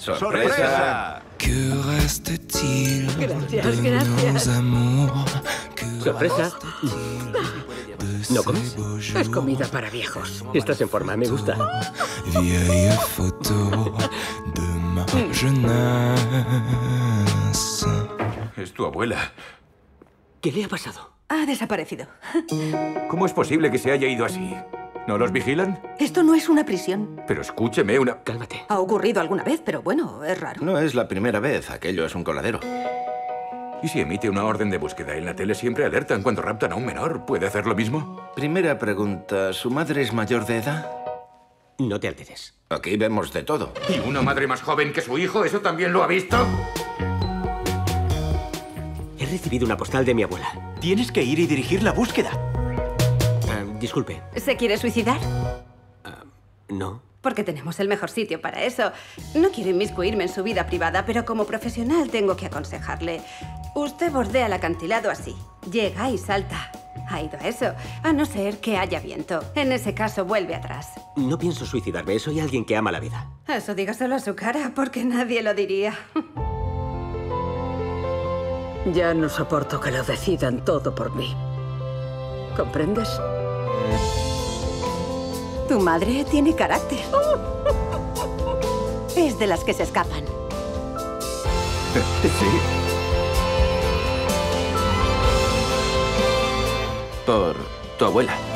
¡Sorpresa! Que reste-t-il Gracias, de gracias. nos amours Que Sorpresa. ¿No comes? Es comida para viejos. Estás en forma, me gusta. Vieille photo de ma jeunesse Es tu abuela. ¿Qué le ha pasado? Ha desaparecido. ¿Cómo es posible que se haya ido así? ¿No los vigilan? Esto no es una prisión. Pero escúcheme, una... Cálmate. Ha ocurrido alguna vez, pero bueno, es raro. No es la primera vez, aquello es un coladero. ¿Y si emite una orden de búsqueda? En la tele siempre alertan cuando raptan a un menor. ¿Puede hacer lo mismo? Primera pregunta, ¿su madre es mayor de edad? No te alteres. Aquí vemos de todo. ¿Y una madre más joven que su hijo? ¿Eso también lo ha visto? He recibido una postal de mi abuela. Tienes que ir y dirigir la búsqueda. Ah, disculpe. ¿Se quiere suicidar? No. Porque tenemos el mejor sitio para eso. No quiero inmiscuirme en su vida privada, pero como profesional tengo que aconsejarle. Usted bordea el acantilado así. Llega y salta. Ha ido a eso. A no ser que haya viento. En ese caso, vuelve atrás. No pienso suicidarme. Soy alguien que ama la vida. Eso dígaselo a su cara, porque nadie lo diría. Ya no soporto que lo decidan todo por mí. ¿Comprendes? Tu madre tiene carácter. Es de las que se escapan. Sí. Por tu abuela.